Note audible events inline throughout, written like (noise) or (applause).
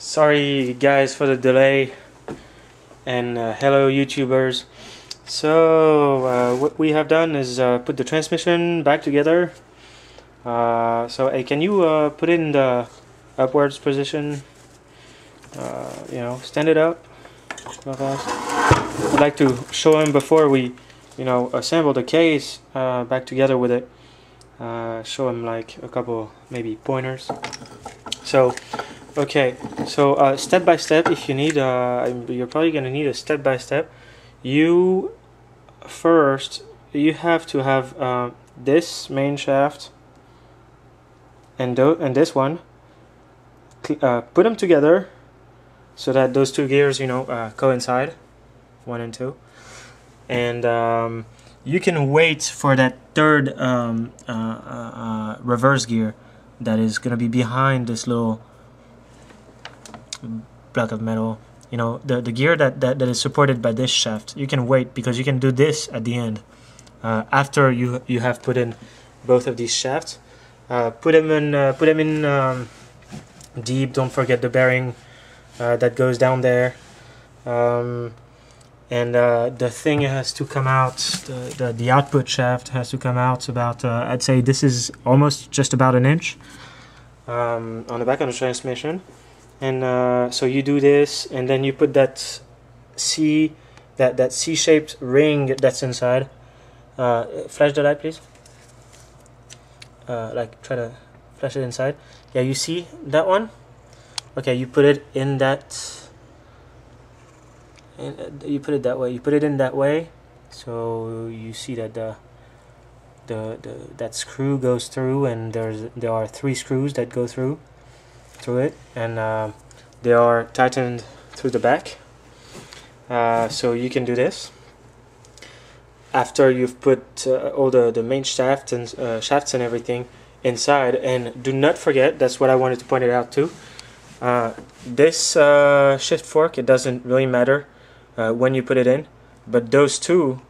Sorry guys for the delay and uh, hello YouTubers. So uh, what we have done is uh, put the transmission back together. Uh, so hey, can you uh, put it in the upwards position? Uh, you know, stand it up. I'd like to show him before we, you know, assemble the case back together with it. show him like a couple maybe pointers. So Okay, so uh, step by step, if you need, uh, you're probably gonna need a step by step. You first, you have to have uh, this main shaft and and this one. Uh, put them together so that those two gears, you know, uh, coincide, one and two, and um, you can wait for that third um, uh, reverse gear that is gonna be behind this little block of metal you know the the gear that, that that is supported by this shaft you can wait because you can do this at the end. Uh, after you you have put in both of these shafts uh, put them in uh, put them in um, deep don't forget the bearing uh, that goes down there. Um, and uh, the thing has to come out the, the, the output shaft has to come out about uh, I'd say this is almost just about an inch um, on the back of the transmission and uh, so you do this and then you put that C that that C-shaped ring that's inside. Uh, flash the light please. Uh, like try to flash it inside. Yeah you see that one? Okay you put it in that uh, you put it that way. You put it in that way so you see that the the, the that screw goes through and there's there are three screws that go through through it and uh, they are tightened through the back. Uh, so you can do this. After you've put uh, all the, the main shaft and uh, shafts and everything inside and do not forget that's what I wanted to point it out too uh, this uh, shift fork it doesn't really matter when you put it in but those two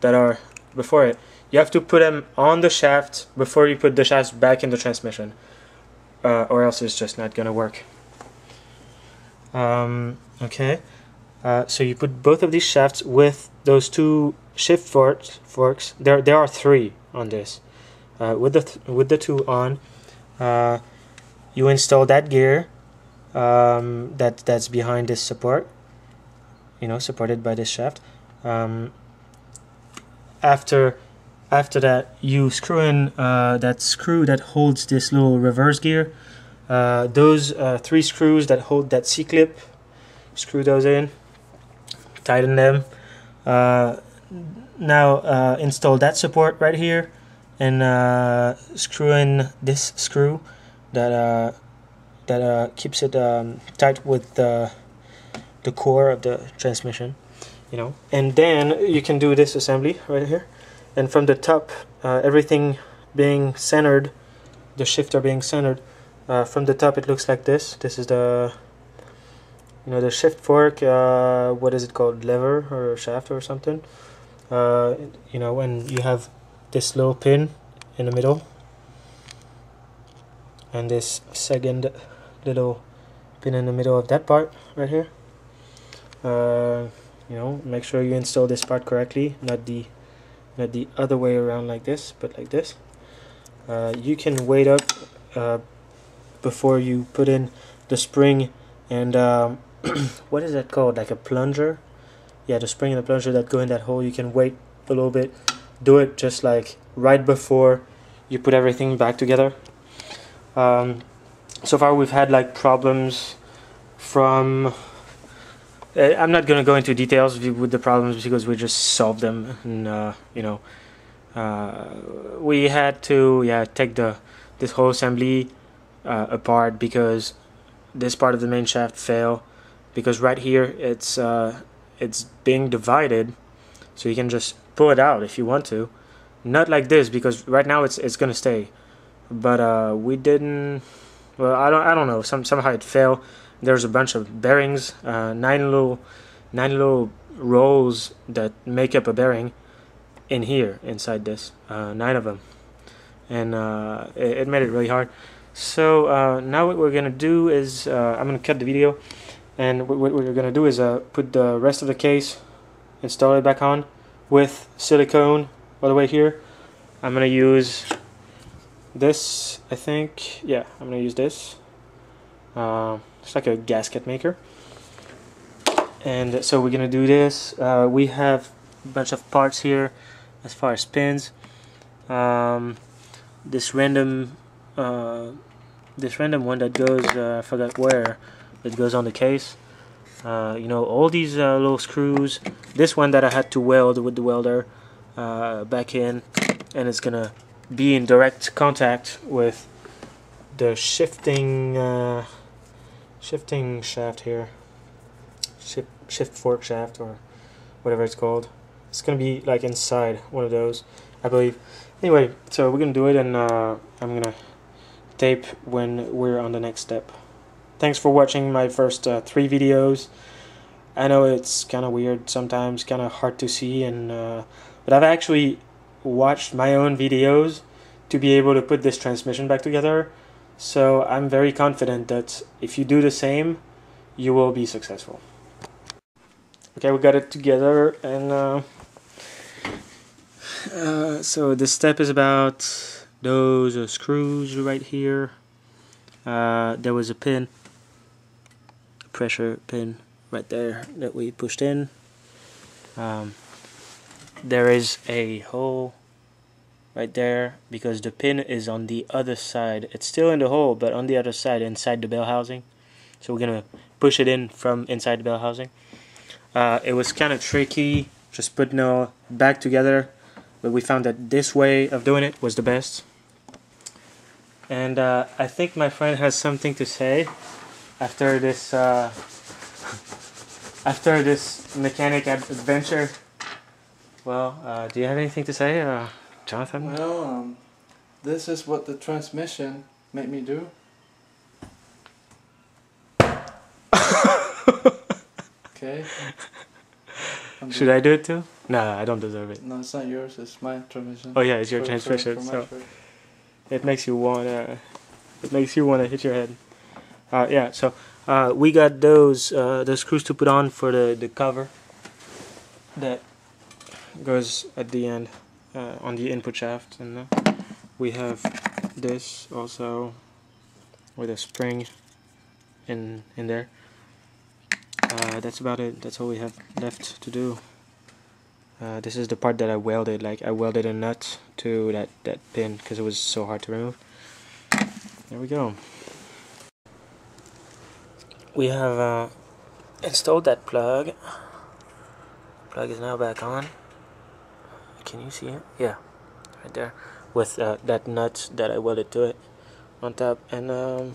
that are before it you have to put them on the shaft before you put the shafts back in the transmission uh, or else it's just not gonna work. Um, okay, uh, so you put both of these shafts with those two shift forks. Forks there, there are three on this. Uh, with the th with the two on, uh, you install that gear um, that that's behind this support. You know, supported by this shaft. Um, after after that you screw in uh, that screw that holds this little reverse gear. Uh, those uh, three screws that hold that C-clip screw those in tighten them. Uh, now uh, install that support right here and uh, screw in this screw that that keeps it um, tight with the the core of the transmission you know. And then you can do this assembly right here and from the top uh, everything being centered the shifter being centered uh, from the top it looks like this. This is the you know the shift fork uh, what is it called? Lever or shaft or something? Uh, you know when you have this little pin in the middle and this second little pin in the middle of that part right here. Uh, you know make sure you install this part correctly not the not the other way around like this but like this. Uh, you can wait up uh, before you put in the spring and um, (clears throat) what is that called? Like a plunger? Yeah the spring and the plunger that go in that hole. You can wait a little bit do it just like right before you put everything back together. Um, so far we've had like problems from uh, I'm not going to go into details with the problems because we just solved them, and uh, you know, uh, we had to yeah take the this whole assembly uh, apart because this part of the main shaft failed because right here it's uh, it's being divided, so you can just pull it out if you want to, not like this because right now it's it's gonna stay, but uh, we didn't. Well, I don't I don't know. Some somehow it failed there's a bunch of bearings, uh, nine little, nine little rolls that make up a bearing in here inside this, uh, nine of them, and uh, it, it, made it really hard. So uh, now what we're gonna do is uh, I'm gonna cut the video, and what, we're gonna do is put the rest of the case, install it back on, with silicone all the way here. I'm gonna use this, I think. Yeah, I'm gonna use this. It's like a gasket maker. And so we're gonna do this. Uh, we have a bunch of parts here, as far as pins. Um, this random uh, this random one that goes uh, I forgot where it goes on the case uh, you know all these uh, little screws this one that I had to weld with the welder back in and it's gonna be in direct contact with the shifting uh, shifting shaft here shift, shift fork shaft or whatever it's called it's gonna be like inside one of those I believe anyway so we're gonna do it and uh, I'm gonna tape when we're on the next step. Thanks for watching my first uh, three videos. I know it's kind of weird sometimes, kind of hard to see, and uh, but I've actually watched my own videos to be able to put this transmission back together. So I'm very confident that if you do the same, you will be successful. Okay, we got it together, and uh, uh so this step is about those are screws right here uh, there was a pin a pressure pin right there that we pushed in um, there is a hole right there because the pin is on the other side. It's still in the hole but on the other side inside the bell housing. So we're gonna push it in from inside the bell housing. Uh, it was kind of tricky just putting it back together but we found that this way of doing it was the best. And uh, I think my friend has something to say after this uh, (laughs) after this mechanic adventure. Well, uh, do you have anything to say, Jonathan? Well, um, this is what the transmission made me do. okay. I'm Should I do it too? No, I don't deserve it. No, it's not yours. It's my transmission. Oh yeah, it's your for, transmission. For, for so it makes you wanna it makes you wanna hit your head. Uh, yeah, so uh, we got those uh, those screws to put on for the the cover that goes at the end uh, on the input shaft, and uh, we have this also with a spring in in there. Uh, that's about it. That's all we have left to do. Uh, this is the part that I welded, like I welded a nut to that, that pin because it was so hard to remove. There we go. We have uh, installed that plug. Plug is now back on. Can you see it? Yeah, right there. With uh, that nut that I welded to it on top. And um,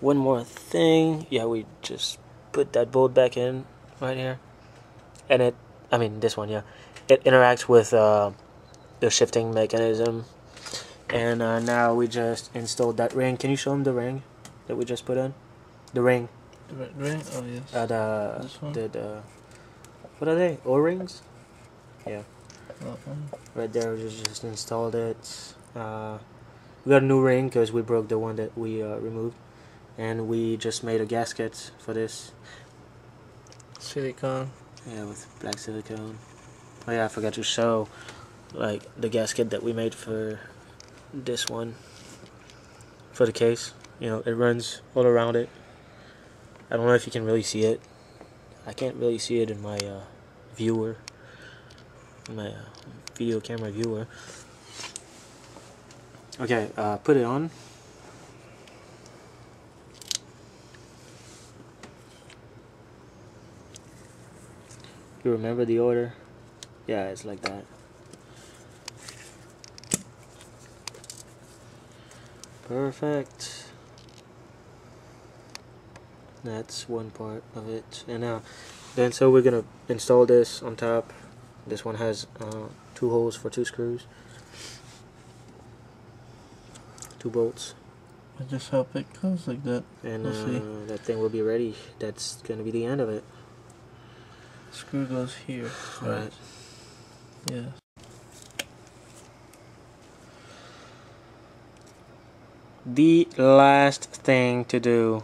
one more thing. Yeah, we just put that bolt back in right here. And it I mean this one, yeah. It interacts with uh, the shifting mechanism. And uh, now we just installed that ring. Can you show them the ring that we just put in? The ring. The ring? Oh yes. Uh, the? The, the, what are they? O-rings? Yeah. Right there, we just, just installed it. Uh, we got a new ring because we broke the one that we uh, removed. And we just made a gasket for this. Silicone. Yeah, with black silicone. Oh yeah, I forgot to show like the gasket that we made for this one for the case. You know, it runs all around it. I don't know if you can really see it. I can't really see it in my uh, viewer, my video camera viewer. Okay, uh, put it on. You remember the order? Yeah, it's like that. Perfect. That's one part of it. And now, then so we're gonna install this on top. This one has uh, two holes for two screws. Two bolts. I just hope it goes like that. And we'll uh, that thing will be ready. That's gonna be the end of it screw goes here. Right. Yeah. the last thing to do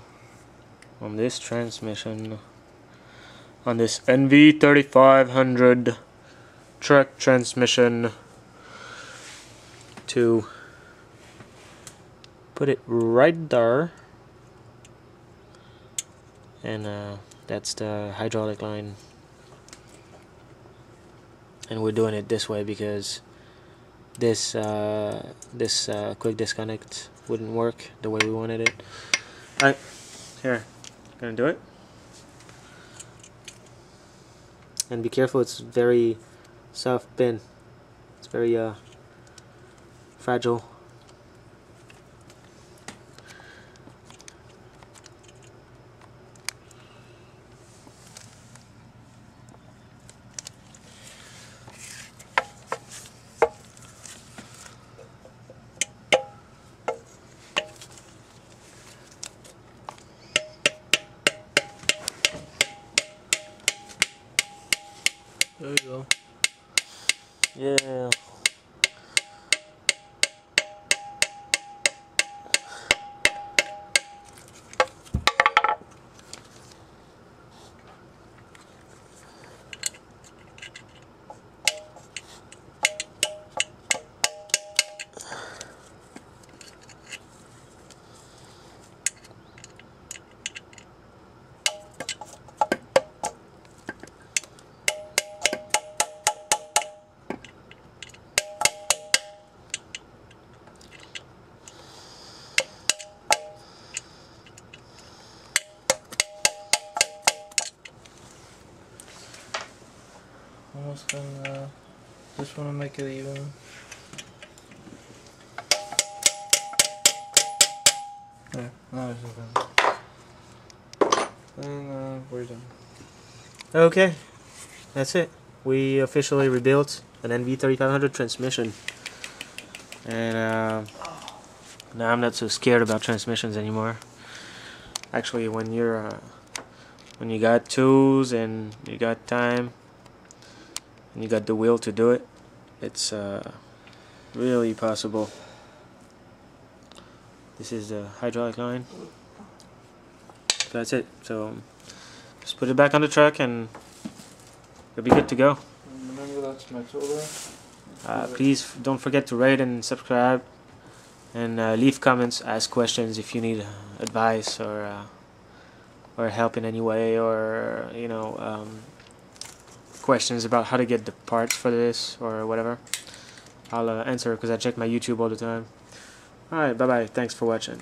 on this transmission on this NV3500 truck transmission to put it right there. And uh, that's the hydraulic line. And we're doing it this way because this uh, this uh, quick disconnect wouldn't work the way we wanted it. Alright here gonna do it. And be careful it's very soft pin it's very uh, fragile There you go. Yeah. Almost gonna. Just want to make it even. There. Now it's even. And uh, we're done. Okay, that's it. We officially rebuilt an NV3500 transmission. And uh, now I'm not so scared about transmissions anymore. Actually, when you're uh, when you got tools and you got time and you got the will to do it, it's uh, really possible. This is the hydraulic line. That's it. So just put it back on the truck and you'll be good to go. Remember that's my tool Uh, please don't forget to rate and subscribe and uh, leave comments, ask questions if you need uh, advice or uh, or help in any way or you know um, questions about how to get the parts for this or whatever. I'll uh, answer because I check my YouTube all the time. Alright, bye bye. Thanks for watching.